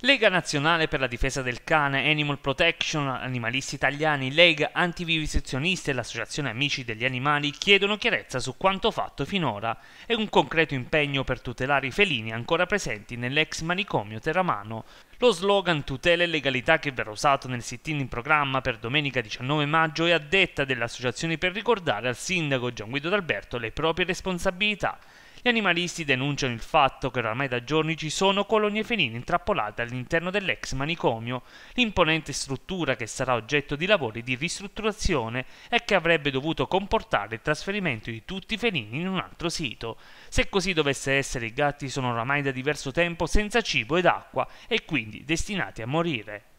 Lega Nazionale per la Difesa del Cane, Animal Protection, Animalisti Italiani, Lega Antivivisezionisti e l'Associazione Amici degli Animali chiedono chiarezza su quanto fatto finora e un concreto impegno per tutelare i felini ancora presenti nell'ex manicomio Terramano. Lo slogan tutela e legalità che verrà usato nel sit-in in programma per domenica 19 maggio è a detta delle associazioni per ricordare al sindaco Gian Guido D'Alberto le proprie responsabilità. Gli animalisti denunciano il fatto che oramai da giorni ci sono colonie feline intrappolate all'interno dell'ex manicomio, l'imponente struttura che sarà oggetto di lavori di ristrutturazione e che avrebbe dovuto comportare il trasferimento di tutti i felini in un altro sito. Se così dovesse essere, i gatti sono oramai da diverso tempo senza cibo ed acqua e quindi destinati a morire.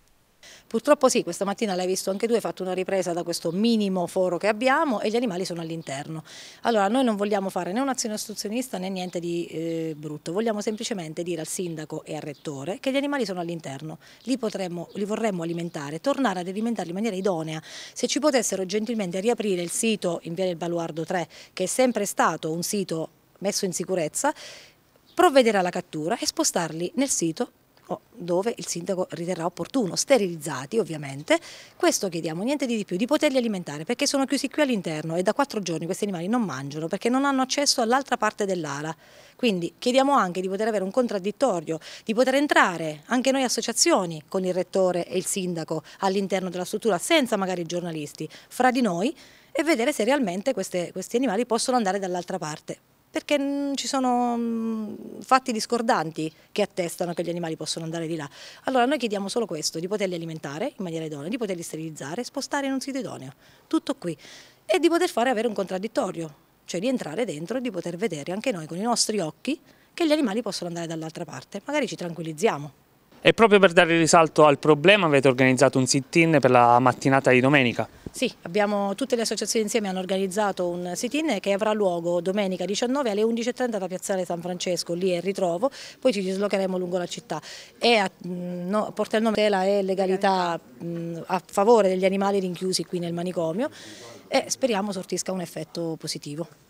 Purtroppo sì, questa mattina l'hai visto anche tu, hai fatto una ripresa da questo minimo foro che abbiamo e gli animali sono all'interno. Allora noi non vogliamo fare né un'azione ostruzionista né niente di eh, brutto, vogliamo semplicemente dire al sindaco e al rettore che gli animali sono all'interno, li, li vorremmo alimentare, tornare ad alimentarli in maniera idonea. Se ci potessero gentilmente riaprire il sito in via del Baluardo 3, che è sempre stato un sito messo in sicurezza, provvedere alla cattura e spostarli nel sito dove il sindaco riterrà opportuno, sterilizzati ovviamente. Questo chiediamo, niente di più, di poterli alimentare perché sono chiusi qui all'interno e da quattro giorni questi animali non mangiano perché non hanno accesso all'altra parte dell'ala. Quindi chiediamo anche di poter avere un contraddittorio, di poter entrare anche noi associazioni con il rettore e il sindaco all'interno della struttura senza magari giornalisti, fra di noi e vedere se realmente queste, questi animali possono andare dall'altra parte perché mm, ci sono mm, fatti discordanti che attestano che gli animali possono andare di là. Allora noi chiediamo solo questo, di poterli alimentare in maniera idonea, di poterli sterilizzare, spostare in un sito idoneo, tutto qui, e di poter fare avere un contraddittorio, cioè di entrare dentro e di poter vedere anche noi con i nostri occhi che gli animali possono andare dall'altra parte, magari ci tranquillizziamo. E proprio per dare risalto al problema avete organizzato un sit-in per la mattinata di domenica? Sì, abbiamo, tutte le associazioni insieme hanno organizzato un sit-in che avrà luogo domenica 19 alle 11.30 da Piazzale San Francesco, lì è il ritrovo, poi ci dislocheremo lungo la città. E a, no, porta il nome Tela e legalità mh, a favore degli animali rinchiusi qui nel manicomio e speriamo sortisca un effetto positivo.